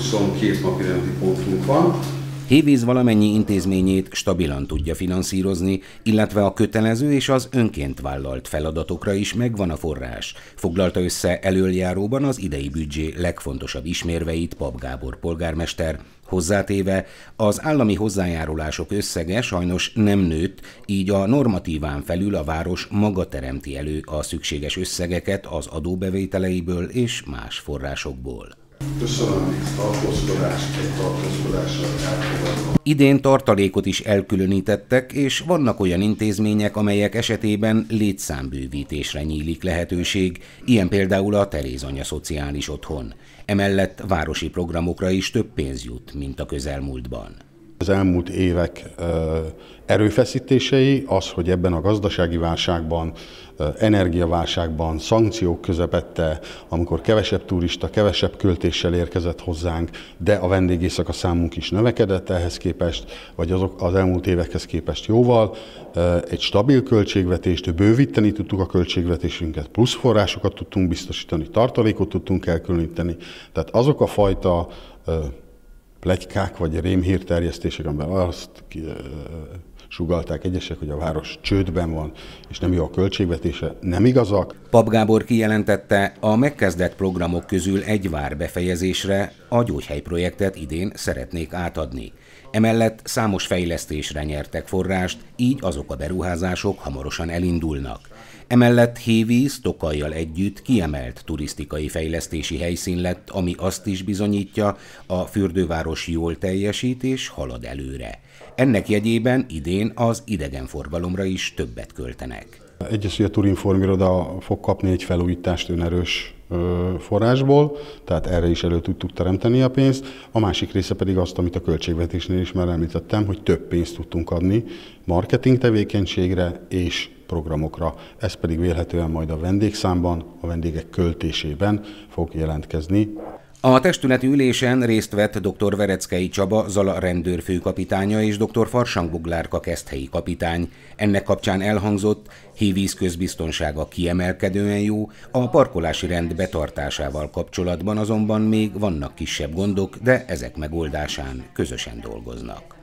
22 napirendi pontunk van. Hévíz valamennyi intézményét stabilan tudja finanszírozni, illetve a kötelező és az önként vállalt feladatokra is megvan a forrás. Foglalta össze elöljáróban az idei büdzsé legfontosabb ismérveit Pap Gábor polgármester, Hozzátéve, az állami hozzájárulások összege sajnos nem nőtt, így a normatíván felül a város maga teremti elő a szükséges összegeket az adóbevételeiből és más forrásokból. Köszönöm, tartózkodás, tartózkodással. Idén tartalékot is elkülönítettek, és vannak olyan intézmények, amelyek esetében létszámbővítésre nyílik lehetőség, ilyen például a Terézanya Szociális Otthon. Emellett városi programokra is több pénz jut, mint a közelmúltban. Az elmúlt évek erőfeszítései az, hogy ebben a gazdasági válságban, energiaválságban, szankciók közepette, amikor kevesebb turista, kevesebb költéssel érkezett hozzánk, de a vendégészaka számunk is növekedett ehhez képest, vagy azok az elmúlt évekhez képest jóval. Egy stabil költségvetést, bővíteni tudtuk a költségvetésünket, plusz forrásokat tudtunk biztosítani, tartalékot tudtunk elkülöníteni. Tehát azok a fajta plegykák vagy rémhírterjesztések, amiben azt sugalták egyesek, hogy a város csődben van, és nem jó a költségvetése, nem igazak. Pap Gábor kijelentette, a megkezdett programok közül egy vár befejezésre, a gyógyhely projektet idén szeretnék átadni. Emellett számos fejlesztésre nyertek forrást, így azok a beruházások hamarosan elindulnak. Emellett Hévíz Tokajjal együtt kiemelt turisztikai fejlesztési helyszín lett, ami azt is bizonyítja, a fürdőváros jól teljesít és halad előre. Ennek jegyében idén az idegenforgalomra is többet költenek. Egyes, a Turinform iroda fog kapni egy felújítást önerős forrásból, tehát erre is elő tudtuk teremteni a pénzt. A másik része pedig azt, amit a költségvetésnél is már említettem, hogy több pénzt tudtunk adni marketing tevékenységre és programokra. Ez pedig vélhetően majd a vendégszámban, a vendégek költésében fog jelentkezni. A testületi ülésen részt vett dr. Vereckei Csaba, Zala rendőrfőkapitánya és dr. Farsang Buglárka keszthelyi kapitány. Ennek kapcsán elhangzott, Hévíz közbiztonsága kiemelkedően jó, a parkolási rend betartásával kapcsolatban azonban még vannak kisebb gondok, de ezek megoldásán közösen dolgoznak.